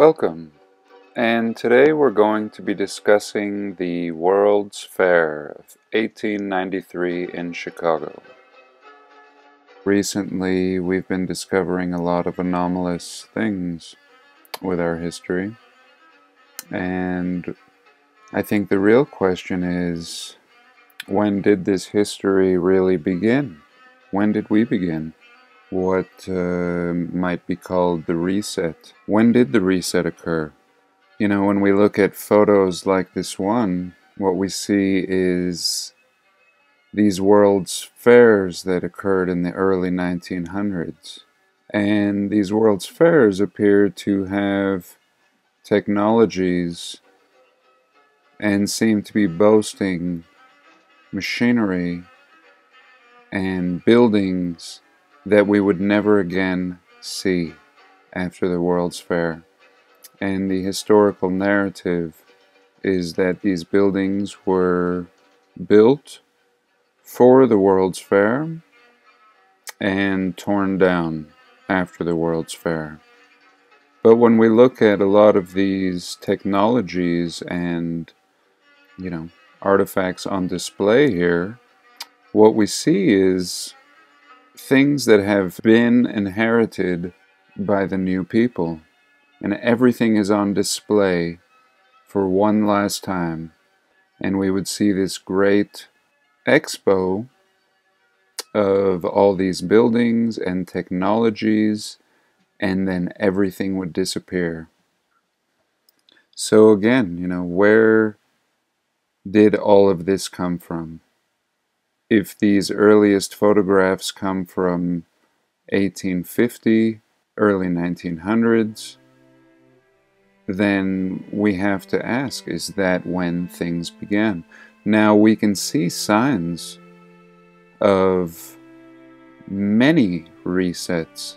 Welcome, and today we're going to be discussing the World's Fair of 1893 in Chicago. Recently, we've been discovering a lot of anomalous things with our history, and I think the real question is when did this history really begin? When did we begin? What uh, might be called the reset. When did the reset occur? You know, when we look at photos like this one, what we see is these world's fairs that occurred in the early 1900s. And these world's fairs appear to have technologies and seem to be boasting machinery and buildings that we would never again see after the World's Fair. And the historical narrative is that these buildings were built for the World's Fair and torn down after the World's Fair. But when we look at a lot of these technologies and, you know, artifacts on display here, what we see is things that have been inherited by the new people. And everything is on display for one last time. And we would see this great expo of all these buildings and technologies, and then everything would disappear. So, again, you know, where did all of this come from? If these earliest photographs come from 1850, early 1900s, then we have to ask is that when things began? Now we can see signs of many resets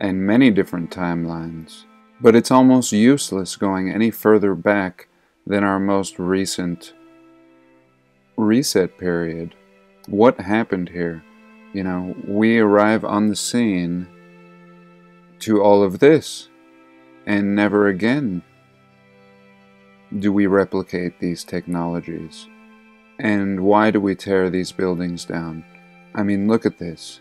and many different timelines, but it's almost useless going any further back than our most recent reset period. What happened here? You know, we arrive on the scene to all of this, and never again do we replicate these technologies. And why do we tear these buildings down? I mean, look at this.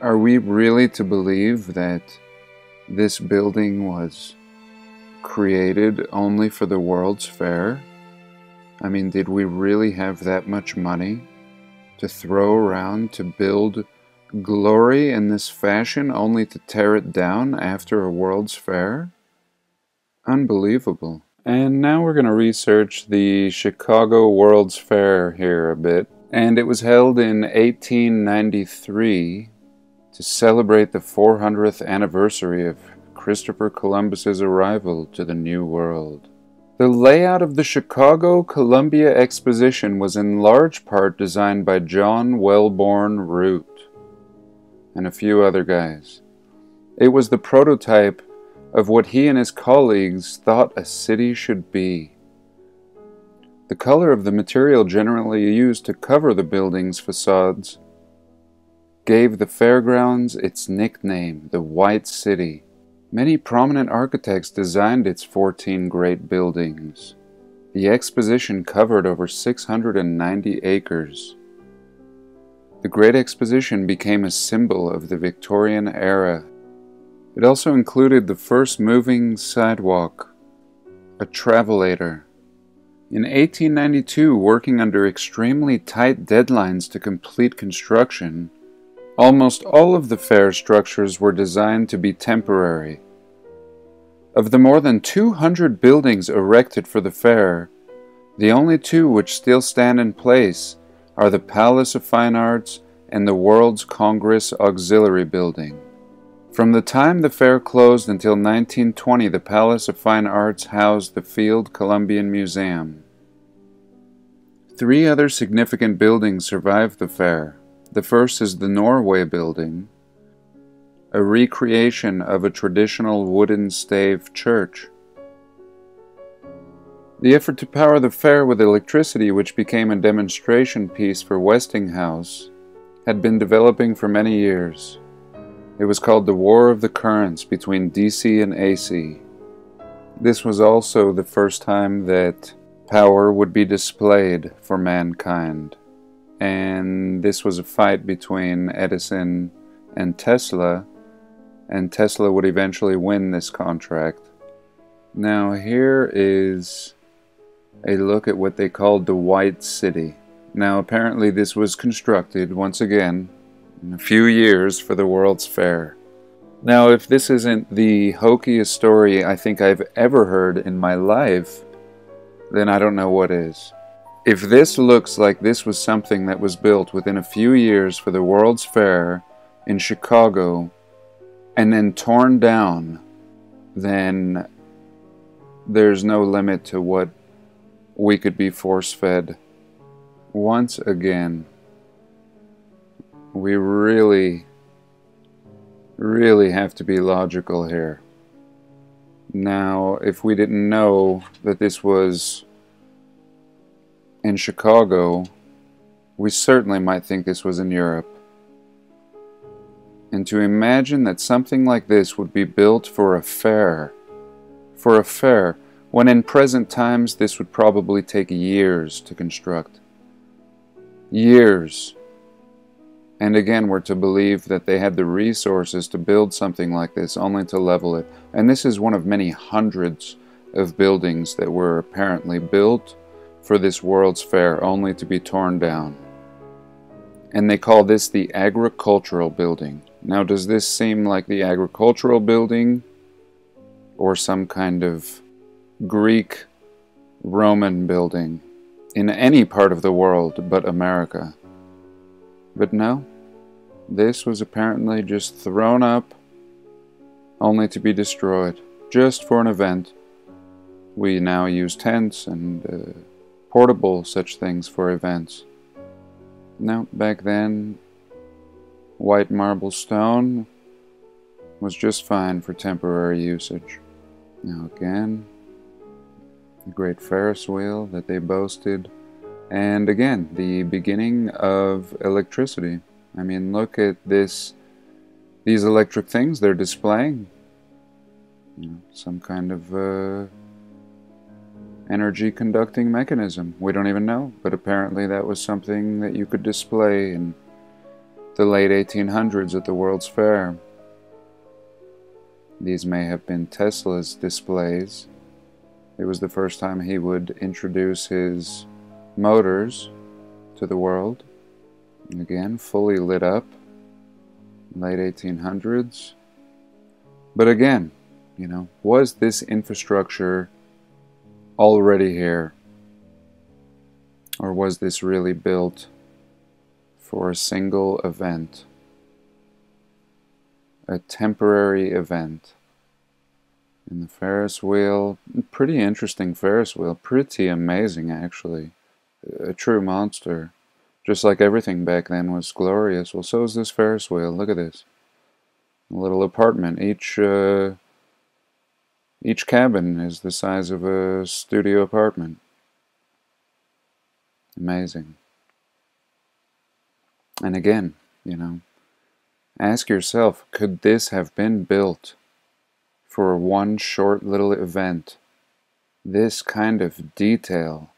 Are we really to believe that this building was created only for the World's Fair? I mean, did we really have that much money to throw around to build glory in this fashion only to tear it down after a World's Fair? Unbelievable. And now we're going to research the Chicago World's Fair here a bit. And it was held in 1893 to celebrate the 400th anniversary of Christopher Columbus's arrival to the New World. The layout of the Chicago Columbian Exposition was in large part designed by John Wellborn Root and a few other guys. It was the prototype of what he and his colleagues thought a city should be. The color of the material generally used to cover the building's facades gave the fairgrounds its nickname, the White City. Many prominent architects designed its 14 great buildings. The exposition covered over 690 acres. The Great Exposition became a symbol of the Victorian era. It also included the first moving sidewalk, a travelator. In 1892, working under extremely tight deadlines to complete construction, almost all of the fair structures were designed to be temporary. Of the more than 200 buildings erected for the fair, the only two which still stand in place are the Palace of Fine Arts and the World's Congress Auxiliary Building. From the time the fair closed until 1920, the Palace of Fine Arts housed the Field Columbian Museum. Three other significant buildings survived the fair. The first is the Norway Building, a recreation of a traditional wooden stave church. The effort to power the fair with electricity, which became a demonstration piece for Westinghouse, had been developing for many years. It was called the War of the Currents between DC and AC. This was also the first time that power would be displayed for mankind. And this was a fight between Edison and Tesla, and Tesla would eventually win this contract. Now, here is a look at what they called the White City. Now, apparently, this was constructed once again in a few years for the World's Fair. Now, if this isn't the hokiest story I think I've ever heard in my life, then I don't know what is. If this looks like this was something that was built within a few years for the World's Fair in Chicago and then torn down, then there's no limit to what we could be force fed. Once again, we really, really have to be logical here. Now, if we didn't know that this was in Chicago, we certainly might think this was in Europe. And to imagine that something like this would be built for a fair, for a fair, when in present times this would probably take years to construct. Years. And again, we're to believe that they had the resources to build something like this, only to level it. And this is one of many hundreds of buildings that were apparently built for this World's Fair, only to be torn down. And they call this the agricultural building. Now, does this seem like the agricultural building or some kind of Greek Roman building in any part of the world but America? But no, this was apparently just thrown up only to be destroyed, just for an event. We now use tents and uh, portable such things for events. Now, back then, white marble stone was just fine for temporary usage. Now, again, the great Ferris wheel that they boasted and again, the beginning of electricity. I mean, look at this, these electric things they're displaying. You know, some kind of uh, energy conducting mechanism. We don't even know, but apparently that was something that you could display in the late 1800s at the World's Fair. These may have been Tesla's displays. It was the first time he would introduce his motors to the world. Again, fully lit up, late 1800s. But again, you know, was this infrastructure already here? Or was this really built for a single event? A temporary event? And the Ferris wheel, pretty interesting Ferris wheel, pretty amazing actually a true monster. Just like everything back then was glorious. Well, so is this Ferris wheel. Look at this. A little apartment. Each uh, each cabin is the size of a studio apartment. Amazing. And again, you know, ask yourself, could this have been built for one short little event? This kind of detail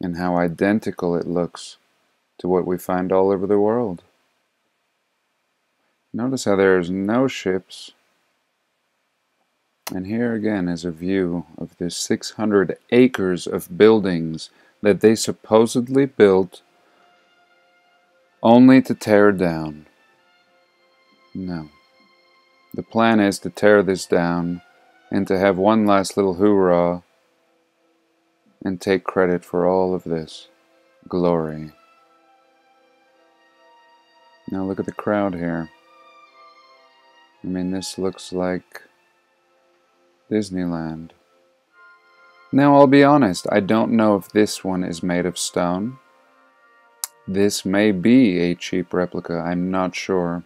and how identical it looks to what we find all over the world. Notice how there's no ships. And here again is a view of the 600 acres of buildings that they supposedly built only to tear down. No. The plan is to tear this down and to have one last little hoorah and take credit for all of this glory. Now look at the crowd here. I mean, this looks like Disneyland. Now, I'll be honest, I don't know if this one is made of stone. This may be a cheap replica, I'm not sure.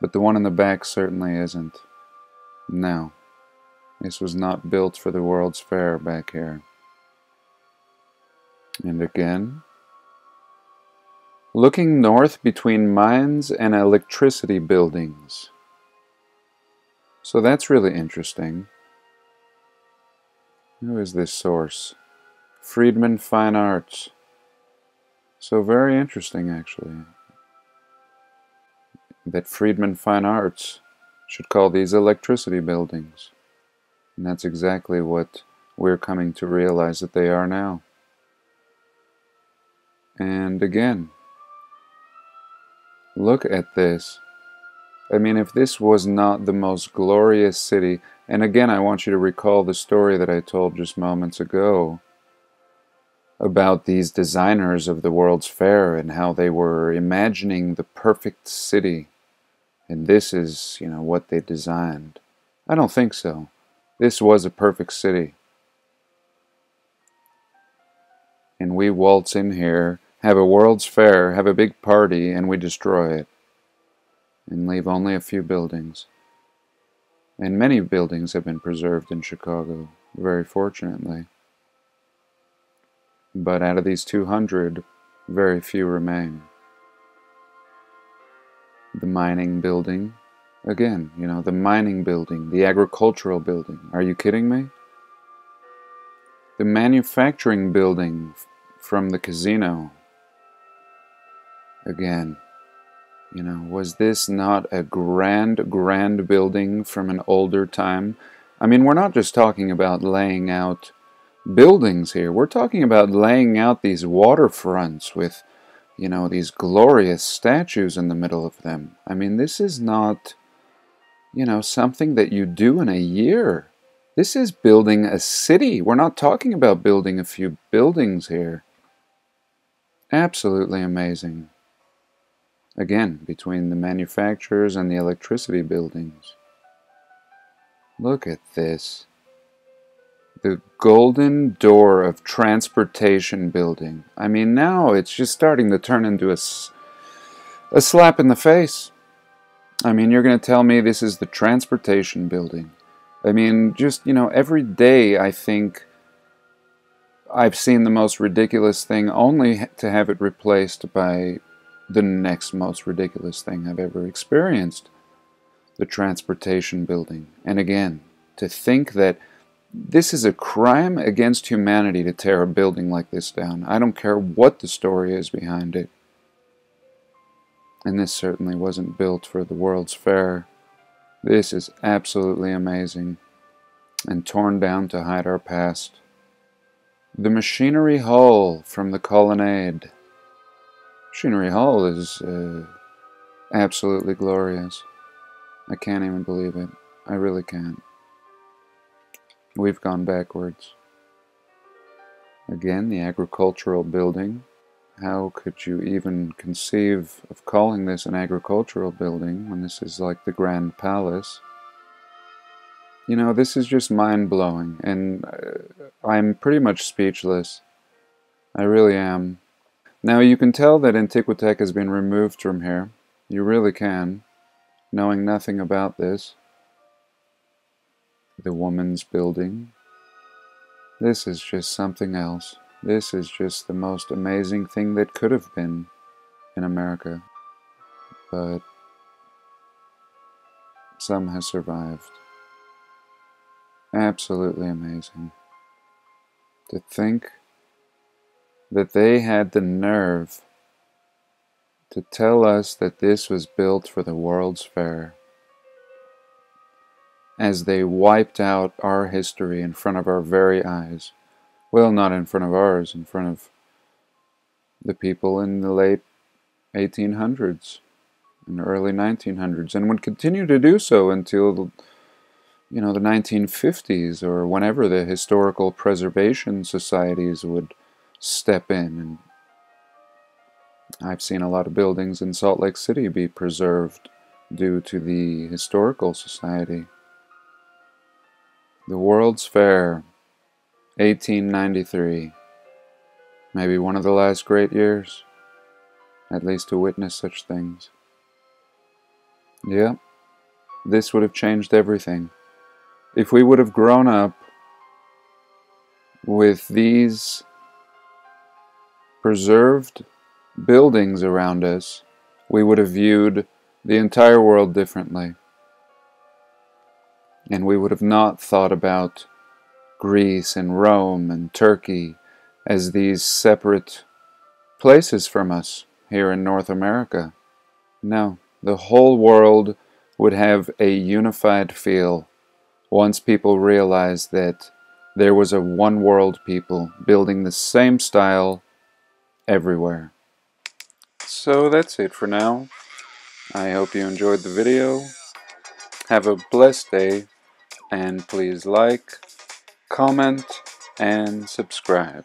But the one in the back certainly isn't. No. This was not built for the World's Fair back here. And again, looking north between mines and electricity buildings. So that's really interesting. Who is this source? Friedman Fine Arts. So very interesting, actually. That Friedman Fine Arts should call these electricity buildings. And that's exactly what we're coming to realize that they are now. And again, look at this. I mean, if this was not the most glorious city, and again, I want you to recall the story that I told just moments ago about these designers of the World's Fair and how they were imagining the perfect city. And this is, you know, what they designed. I don't think so. This was a perfect city. And we waltz in here, have a World's Fair, have a big party, and we destroy it. And leave only a few buildings. And many buildings have been preserved in Chicago, very fortunately. But out of these 200, very few remain. The mining building, again, you know, the mining building, the agricultural building. Are you kidding me? The manufacturing building from the casino. Again, you know, was this not a grand, grand building from an older time? I mean, we're not just talking about laying out buildings here. We're talking about laying out these waterfronts with, you know, these glorious statues in the middle of them. I mean, this is not, you know, something that you do in a year. This is building a city. We're not talking about building a few buildings here. Absolutely amazing. Again, between the manufacturers and the electricity buildings. Look at this. The Golden Door of Transportation Building. I mean, now it's just starting to turn into a, a slap in the face. I mean, you're going to tell me this is the Transportation Building. I mean, just, you know, every day I think I've seen the most ridiculous thing only to have it replaced by the next most ridiculous thing I've ever experienced the transportation building. And again, to think that this is a crime against humanity to tear a building like this down. I don't care what the story is behind it. And this certainly wasn't built for the World's Fair. This is absolutely amazing and torn down to hide our past. The machinery hall from the colonnade. Machinery Hall is uh, absolutely glorious. I can't even believe it. I really can't. We've gone backwards. Again, the agricultural building. How could you even conceive of calling this an agricultural building when this is like the Grand Palace? You know, this is just mind blowing, and uh, I'm pretty much speechless. I really am. Now you can tell that Antiquitech has been removed from here. You really can, knowing nothing about this. The woman's building. This is just something else. This is just the most amazing thing that could have been in America. But some has survived. Absolutely amazing. To think that they had the nerve to tell us that this was built for the World's Fair as they wiped out our history in front of our very eyes. Well, not in front of ours, in front of the people in the late 1800s and early 1900s, and would continue to do so until, you know, the 1950s or whenever the historical preservation societies would step in and I've seen a lot of buildings in Salt Lake City be preserved due to the Historical Society. The World's Fair, 1893. Maybe one of the last great years, at least to witness such things. Yep, this would have changed everything. If we would have grown up with these preserved buildings around us, we would have viewed the entire world differently. And we would have not thought about Greece and Rome and Turkey as these separate places from us here in North America. No, the whole world would have a unified feel once people realized that there was a one world people building the same style everywhere. So that's it for now. I hope you enjoyed the video. Have a blessed day and please like, comment and subscribe.